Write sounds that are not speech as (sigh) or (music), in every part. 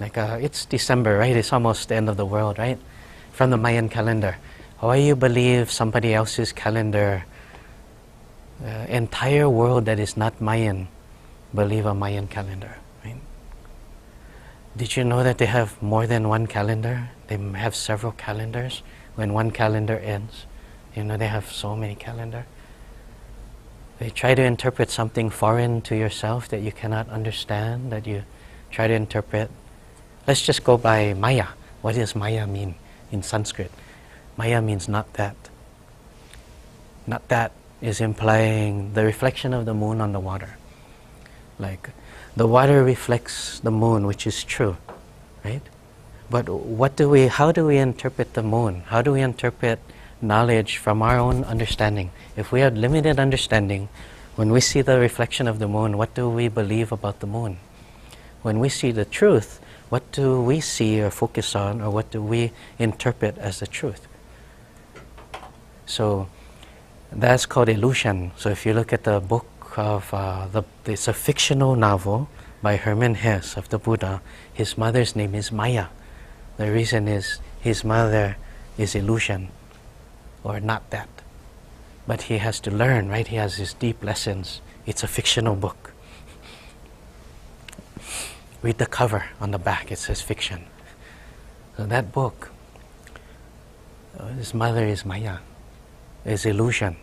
Like uh, it's December, right? It's almost the end of the world, right? From the Mayan calendar. Why you believe somebody else's calendar? Uh, entire world that is not Mayan believe a Mayan calendar, right? Did you know that they have more than one calendar? They have several calendars. When one calendar ends, you know they have so many calendars. They try to interpret something foreign to yourself that you cannot understand, that you try to interpret. Let's just go by Maya. What does Maya mean in Sanskrit? Maya means not that. Not that is implying the reflection of the moon on the water. Like the water reflects the moon, which is true, right? But what do we, how do we interpret the moon? How do we interpret knowledge from our own understanding? If we have limited understanding, when we see the reflection of the moon, what do we believe about the moon? When we see the truth, what do we see or focus on, or what do we interpret as the truth? So that's called illusion. So if you look at the book of uh, the, it's a fictional novel by Hermann Hesse of the Buddha. His mother's name is Maya. The reason is his mother is illusion, or not that. But he has to learn, right? He has his deep lessons. It's a fictional book. Read the cover on the back, it says fiction. So that book, uh, his mother is Maya, is illusion.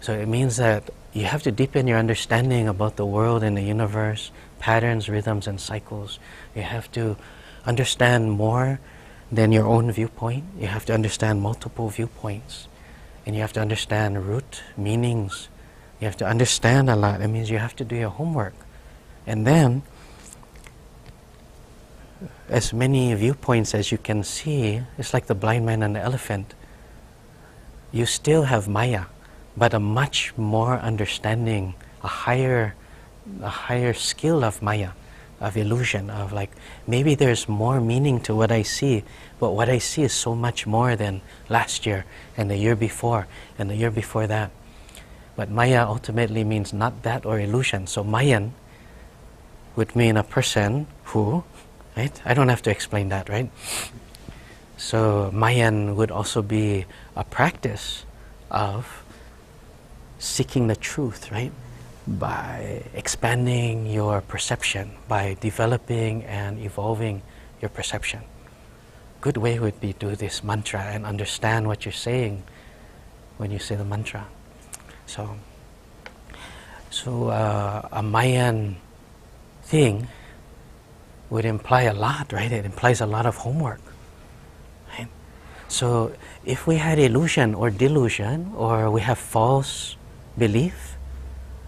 So it means that you have to deepen your understanding about the world and the universe, patterns, rhythms, and cycles. You have to understand more than your own viewpoint. You have to understand multiple viewpoints. And you have to understand root meanings. You have to understand a lot. It means you have to do your homework. And then, as many viewpoints as you can see, it's like the blind man and the elephant. You still have Maya but a much more understanding, a higher, a higher skill of Maya, of illusion, of like maybe there's more meaning to what I see, but what I see is so much more than last year and the year before and the year before that. But Maya ultimately means not that or illusion. So Mayan would mean a person who, right? I don't have to explain that, right? So Mayan would also be a practice of seeking the truth, right? By expanding your perception, by developing and evolving your perception. Good way would be to do this mantra and understand what you're saying when you say the mantra. So, so uh, a Mayan thing would imply a lot, right? It implies a lot of homework. Right? So if we had illusion or delusion, or we have false belief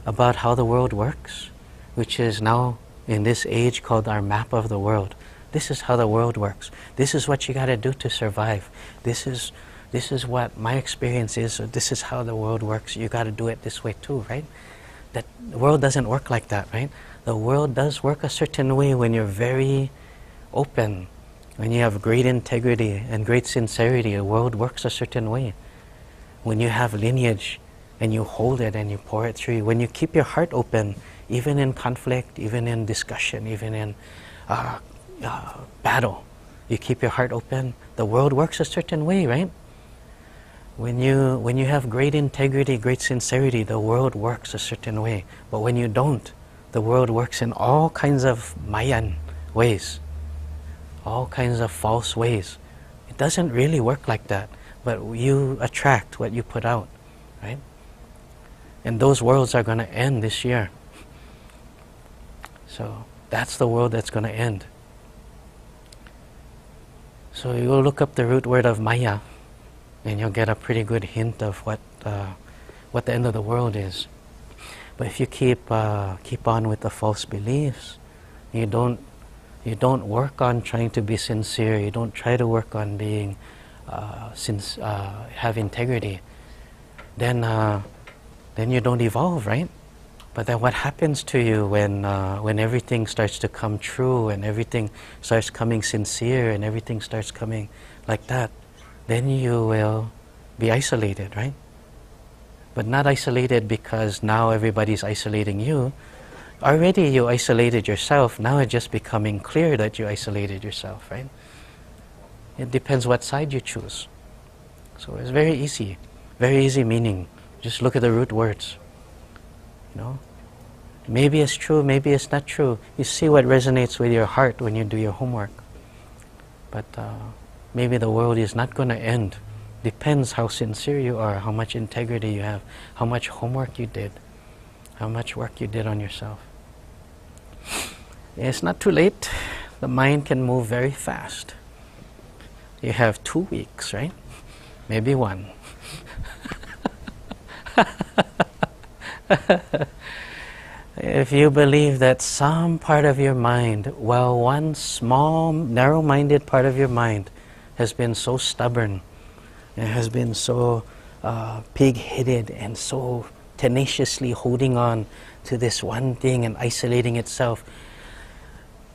about how the world works, which is now in this age called our map of the world. This is how the world works. This is what you got to do to survive. This is this is what my experience is. So this is how the world works. You got to do it this way too, right? That the world doesn't work like that, right? The world does work a certain way when you're very open, when you have great integrity and great sincerity. The world works a certain way. When you have lineage and you hold it and you pour it through. When you keep your heart open, even in conflict, even in discussion, even in uh, uh, battle, you keep your heart open, the world works a certain way, right? When you, when you have great integrity, great sincerity, the world works a certain way. But when you don't, the world works in all kinds of Mayan ways, all kinds of false ways. It doesn't really work like that, but you attract what you put out, right? And those worlds are going to end this year. So that's the world that's going to end. So you will look up the root word of Maya, and you'll get a pretty good hint of what uh, what the end of the world is. But if you keep uh, keep on with the false beliefs, you don't you don't work on trying to be sincere. You don't try to work on being uh, since uh, have integrity. Then uh, then you don't evolve, right? But then what happens to you when, uh, when everything starts to come true and everything starts coming sincere and everything starts coming like that? Then you will be isolated, right? But not isolated because now everybody's isolating you. already you isolated yourself, now it's just becoming clear that you isolated yourself, right? It depends what side you choose. So it's very easy, very easy meaning. Just look at the root words. You know? Maybe it's true, maybe it's not true. You see what resonates with your heart when you do your homework. But uh, maybe the world is not going to end. Depends how sincere you are, how much integrity you have, how much homework you did, how much work you did on yourself. It's not too late. The mind can move very fast. You have two weeks, right? Maybe one. (laughs) if you believe that some part of your mind, well, one small, narrow minded part of your mind has been so stubborn, has been so uh, pig headed and so tenaciously holding on to this one thing and isolating itself,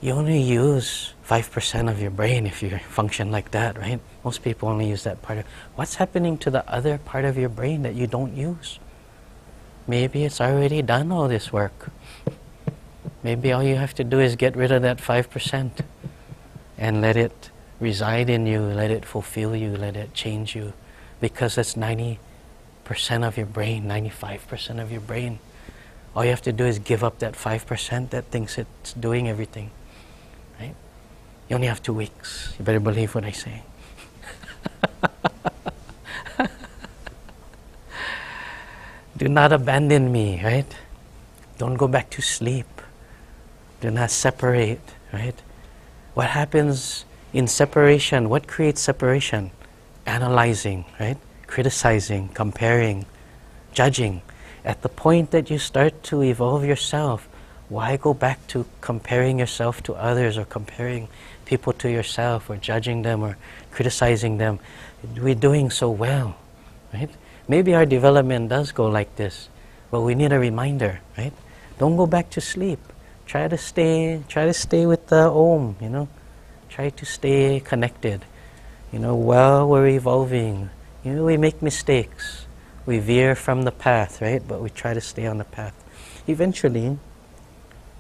you only use 5% of your brain if you function like that, right? Most people only use that part of What's happening to the other part of your brain that you don't use? Maybe it's already done all this work. Maybe all you have to do is get rid of that 5% and let it reside in you, let it fulfill you, let it change you. Because that's 90% of your brain, 95% of your brain. All you have to do is give up that 5% that thinks it's doing everything. Right? You only have two weeks. You better believe what I say. (laughs) Do not abandon me, right? Don't go back to sleep. Do not separate, right? What happens in separation? What creates separation? Analyzing, right? Criticizing, comparing, judging. At the point that you start to evolve yourself, why go back to comparing yourself to others or comparing people to yourself or judging them or criticizing them? We're doing so well, right? Maybe our development does go like this, but we need a reminder, right? Don't go back to sleep. Try to stay, try to stay with the Om, you know. Try to stay connected. You know, while we're evolving, you know, we make mistakes. We veer from the path, right? But we try to stay on the path. Eventually,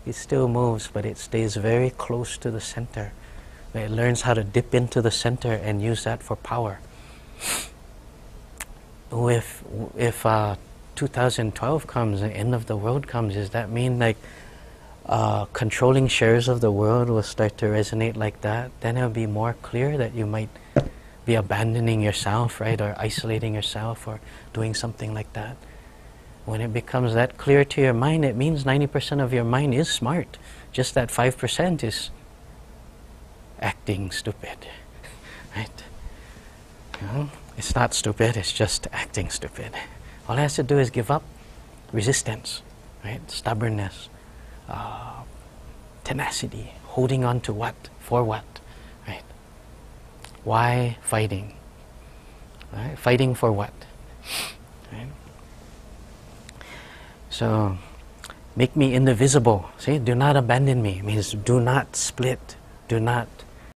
it still moves, but it stays very close to the center. It learns how to dip into the center and use that for power if if uh, 2012 comes, the end of the world comes, does that mean like uh, controlling shares of the world will start to resonate like that? Then it'll be more clear that you might be abandoning yourself, right, or isolating yourself, or doing something like that. When it becomes that clear to your mind, it means 90% of your mind is smart. Just that 5% is acting stupid, (laughs) right? You know? It's not stupid, it's just acting stupid. All it has to do is give up resistance, right? Stubbornness, uh, tenacity, holding on to what? For what? Right? Why fighting? Right? Fighting for what? (sniffs) Right? So, make me indivisible. See, do not abandon me. Means do not split. Do not